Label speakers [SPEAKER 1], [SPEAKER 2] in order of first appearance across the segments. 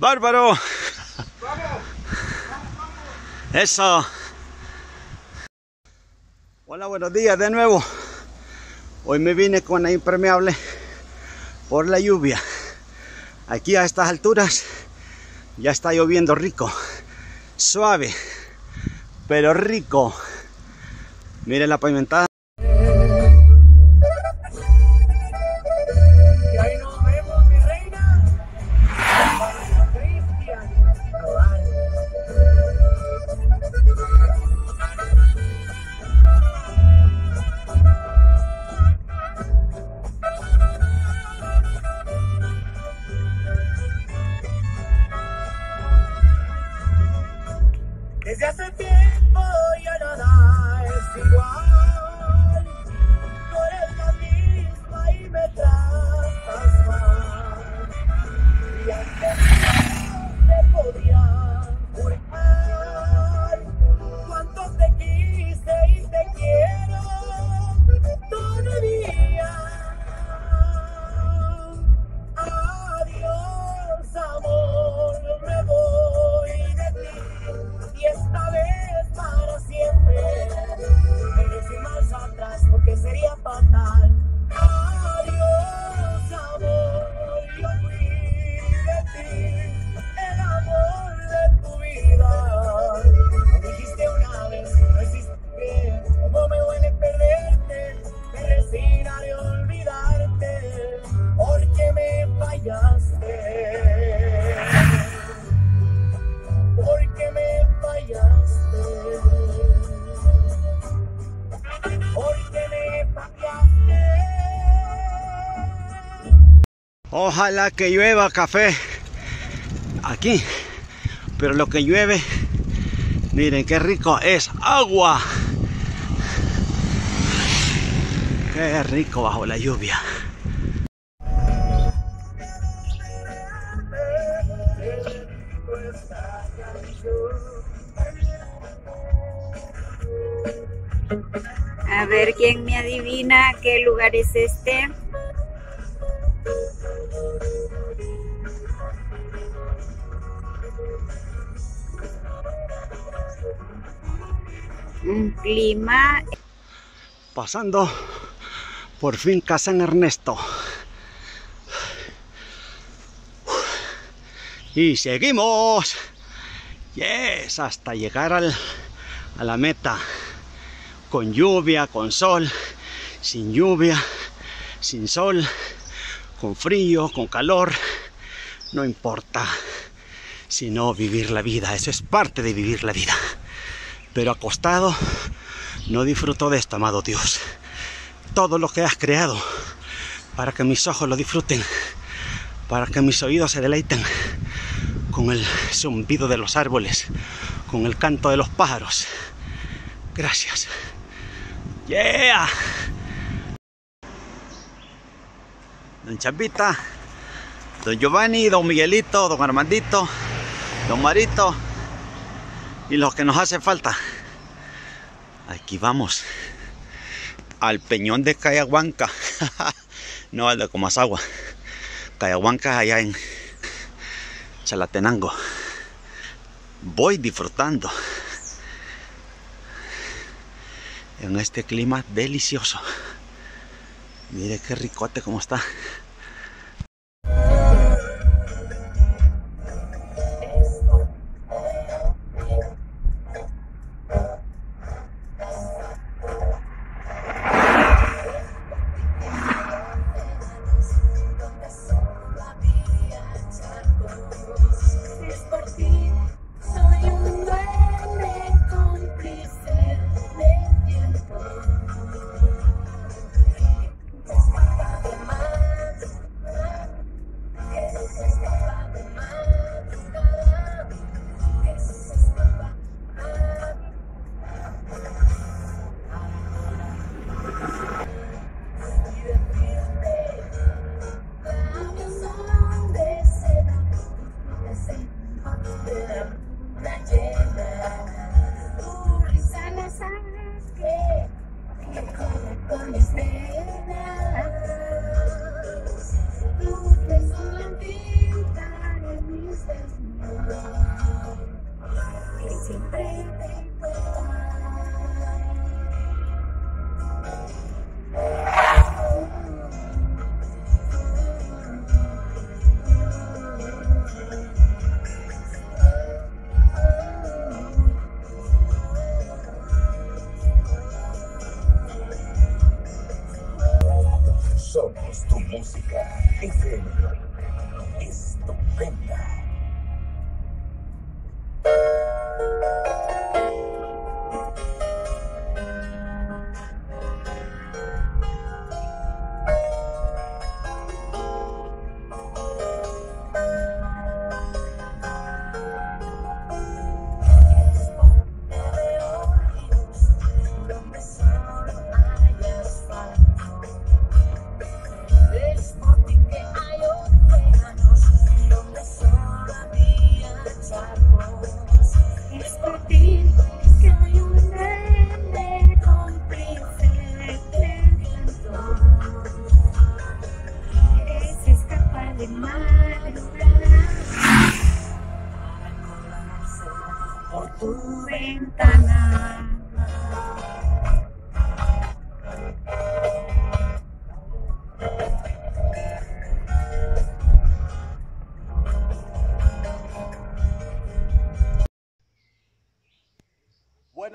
[SPEAKER 1] ¡Bárbaro! Eso. Hola, buenos días de nuevo. Hoy me vine con la impermeable por la lluvia. Aquí a estas alturas ya está lloviendo rico, suave, pero rico. Mire la pavimentada.
[SPEAKER 2] Hace tiempo ya nada es igual.
[SPEAKER 1] Ojalá que llueva café aquí. Pero lo que llueve, miren qué rico es agua. Qué rico bajo la lluvia.
[SPEAKER 3] A ver quién me adivina qué lugar es este. Un clima
[SPEAKER 1] Pasando por finca San Ernesto. Y seguimos. Yes, hasta llegar al, a la meta. Con lluvia, con sol, sin lluvia, sin sol, con frío, con calor. No importa. Sino vivir la vida. Eso es parte de vivir la vida. Pero acostado no disfruto de esto, amado Dios. Todo lo que has creado para que mis ojos lo disfruten, para que mis oídos se deleiten con el zumbido de los árboles, con el canto de los pájaros. Gracias. Yeah. Don Chapita, Don Giovanni, Don Miguelito, Don Armandito, Don Marito y los que nos hace falta. Aquí vamos. Al peñón de Cayahuanca. no al de Comasagua. Cayahuanca allá en Chalatenango. Voy disfrutando. En este clima delicioso. Mire qué ricote como está.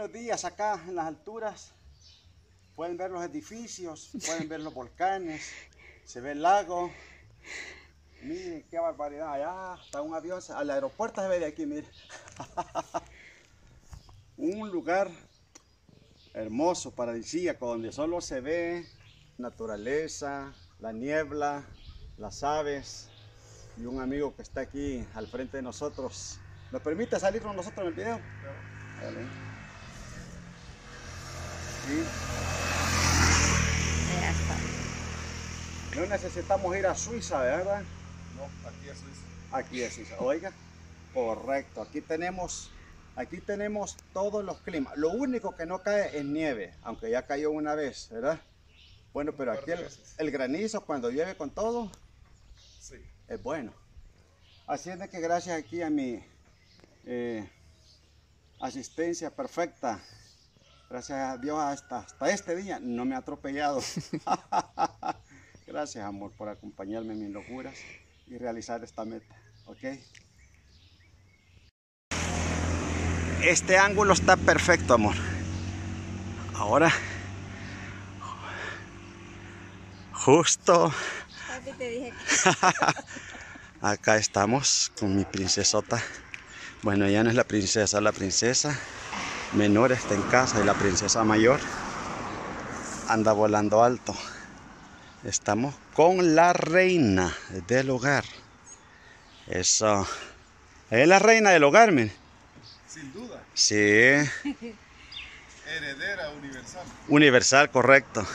[SPEAKER 1] Buenos días acá en las alturas. Pueden ver los edificios, pueden ver los volcanes, se ve el lago. Miren qué barbaridad, allá está un avión, al aeropuerto se ve de aquí, miren. un lugar hermoso, paradisíaco, donde solo se ve naturaleza, la niebla, las aves y un amigo que está aquí al frente de nosotros. ¿Nos permite salir con nosotros en el video? Sí.
[SPEAKER 3] Ya está.
[SPEAKER 1] No necesitamos ir a Suiza, ¿verdad?
[SPEAKER 4] No, aquí es Suiza.
[SPEAKER 1] Aquí es Suiza. Oiga, correcto. Aquí tenemos, aquí tenemos todos los climas. Lo único que no cae es nieve, aunque ya cayó una vez, ¿verdad? Bueno, pero aquí el, el granizo cuando llueve con todo
[SPEAKER 4] Sí.
[SPEAKER 1] es bueno. Así es de que gracias aquí a mi eh, asistencia perfecta, gracias a Dios hasta, hasta este día no me ha atropellado. gracias amor por acompañarme en mis locuras y realizar esta meta, ¿ok? Este ángulo está perfecto amor. Ahora, justo
[SPEAKER 3] Papi, te dije
[SPEAKER 1] Acá estamos con mi princesota. Bueno, ella no es la princesa, la princesa menor está en casa y la princesa mayor anda volando alto. Estamos con la reina del hogar. Eso. Es la reina del hogar, men.
[SPEAKER 4] Sin duda.
[SPEAKER 1] Sí,
[SPEAKER 4] Heredera universal.
[SPEAKER 1] universal, correcto.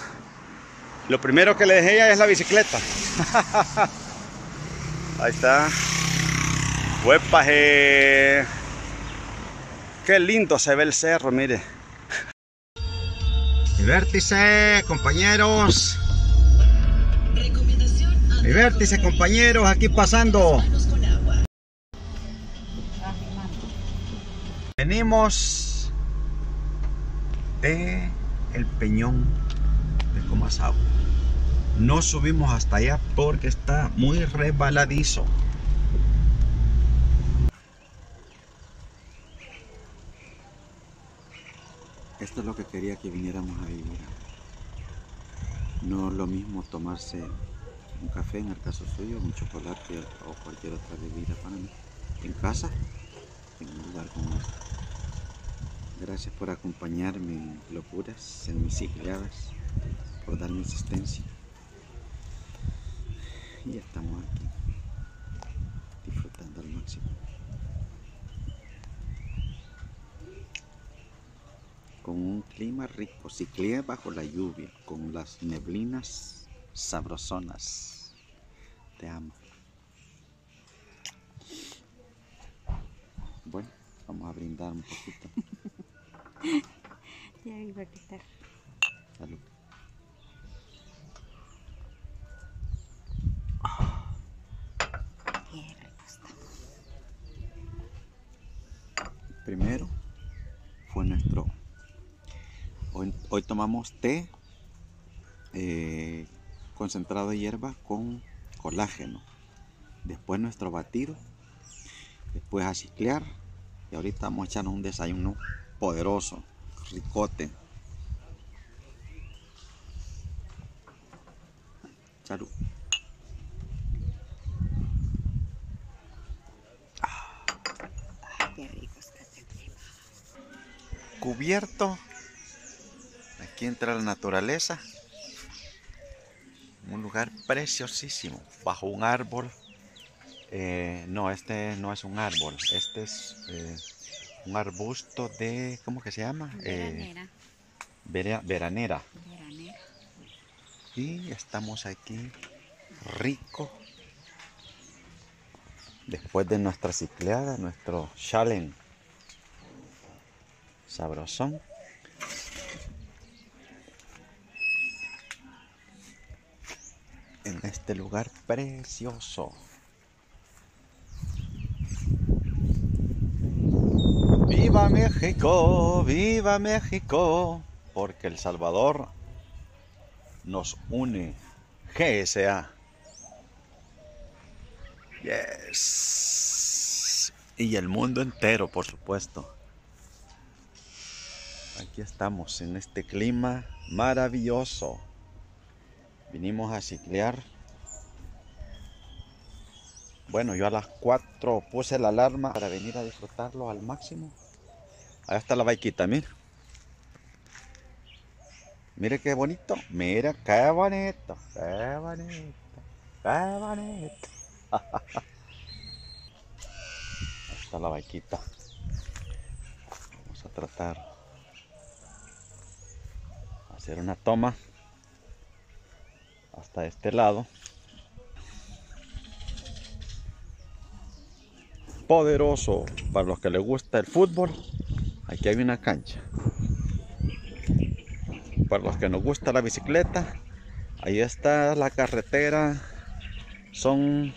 [SPEAKER 1] Lo primero que le dejé ella es la bicicleta. Ahí está. Huepaje. Qué lindo se ve el cerro, mire. Mi vértice, compañeros. Mi vértice, compañeros, aquí pasando. Venimos de el peñón de Comasagua. No subimos hasta allá porque está muy resbaladizo. Esto es lo que quería que viniéramos a vivir. No es lo mismo tomarse un café, en el caso suyo, un chocolate o cualquier otra bebida para mí. En casa, en un lugar como este. Gracias por acompañarme en locuras, en mis cicleadas, por darme asistencia. Y estamos aquí, disfrutando al máximo. Con un clima rico, ciclea bajo la lluvia, con las neblinas sabrosonas. Te amo. Bueno, vamos a brindar un poquito.
[SPEAKER 3] Ya iba a quitar.
[SPEAKER 1] Salud. Hoy tomamos té eh, concentrado de hierbas con colágeno. Después nuestro batido. Después a ciclear. Y ahorita vamos a echarnos un desayuno poderoso, ricote. Salud.
[SPEAKER 2] Ah, qué rico está este Cubierto Aquí entra la naturaleza. Un lugar preciosísimo. Bajo un árbol. Eh, no, este no es un árbol. Este es eh, un arbusto de... ¿Cómo que se llama? Eh,
[SPEAKER 3] Veranera.
[SPEAKER 2] vera- veranera.
[SPEAKER 3] Veranera.
[SPEAKER 2] Y estamos aquí rico. Después de nuestra cicleada, nuestro challenge sabrosón. En este lugar precioso. ¡Viva México! ¡Viva México! Porque El Salvador nos une. GSA. Yes. Y el mundo entero, por supuesto. Aquí estamos en este clima maravilloso. Vinimos a ciclear. Bueno, yo a las 4 puse la alarma para venir a disfrutarlo al máximo. Ahí está la baiquita, mira. Mire qué bonito. Mira qué bonito. Qué bonito. Qué bonito. Ahí está la vaquita. Vamos a tratar hacer una toma hasta este lado. Poderoso para los que les gusta el fútbol. Aquí hay una cancha para los que nos gusta la bicicleta, ahí está la carretera. Son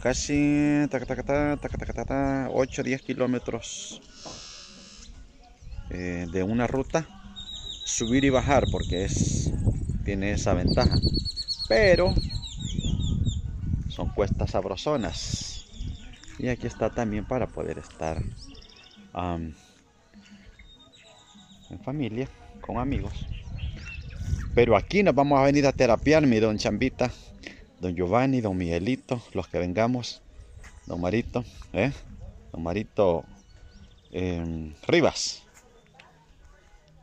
[SPEAKER 2] casi 8 10 kilómetros eh, de una ruta. Subir y bajar porque es, tiene esa ventaja. Pero son cuestas sabrosonas. Y aquí está también para poder estar am, en familia con amigos. Pero aquí nos vamos a venir a terapiar, mi don Chambita, don Giovanni, don Miguelito, los que vengamos, don Marito, ¿eh? don Marito eh, Rivas.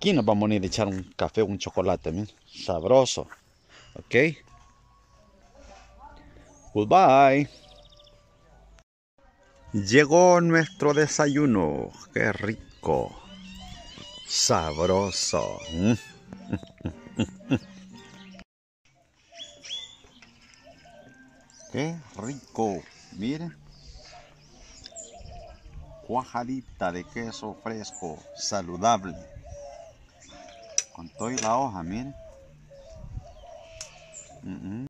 [SPEAKER 2] Aquí nos vamos a ir a echar un café, un chocolate, sabroso, ¿ok? Goodbye. Llegó nuestro desayuno, qué rico sabroso. Qué rico. Miren. Cuajadita de queso fresco, saludable. Con todo y la. Mm, mm.